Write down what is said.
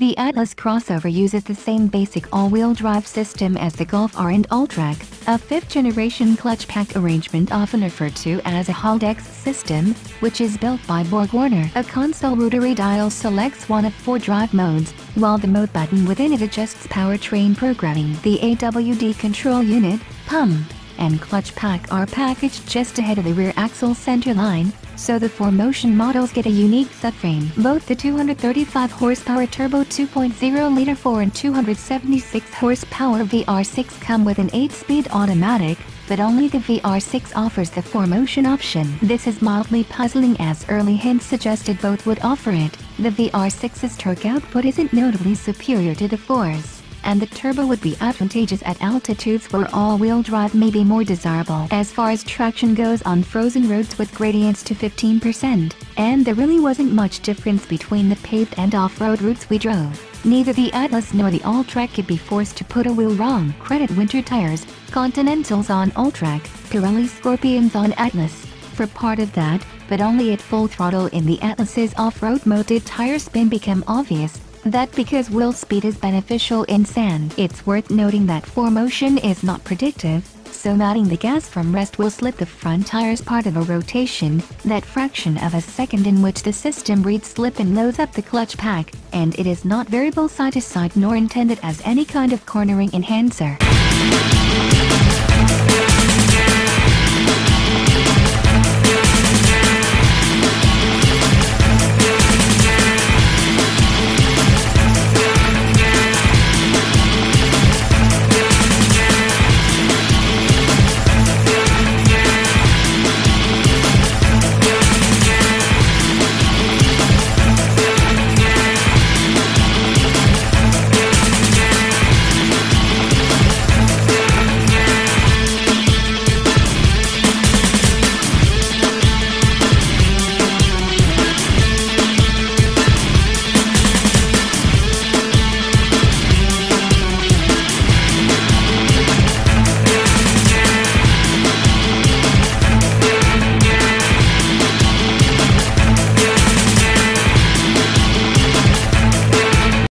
The Atlas crossover uses the same basic all-wheel drive system as the Golf R and Alltrack, a fifth-generation clutch pack arrangement often referred to as a Haldex system, which is built by BorgWarner. A console rotary dial selects one of four drive modes, while the mode button within it adjusts powertrain programming. The AWD control unit, pump, and clutch pack are packaged just ahead of the rear axle center line, so the 4Motion models get a unique subframe. Both the 235 horsepower turbo 2.0-liter 4 and 276 horsepower VR6 come with an 8-speed automatic, but only the VR6 offers the 4Motion option. This is mildly puzzling as early hints suggested both would offer it. The VR6's torque output isn't notably superior to the 4's and the turbo would be advantageous at altitudes where all-wheel drive may be more desirable as far as traction goes on frozen roads with gradients to 15%, and there really wasn't much difference between the paved and off-road routes we drove. Neither the Atlas nor the Alltrack could be forced to put a wheel wrong. Credit winter tires, Continentals on Alltrack, Pirelli Scorpions on Atlas. For part of that, but only at full throttle in the Atlas's off-road mode did tire spin become obvious, that because wheel speed is beneficial in sand. It's worth noting that 4Motion is not predictive, so matting the gas from rest will slip the front tires part of a rotation, that fraction of a second in which the system reads slip and loads up the clutch pack, and it is not variable side to side nor intended as any kind of cornering enhancer.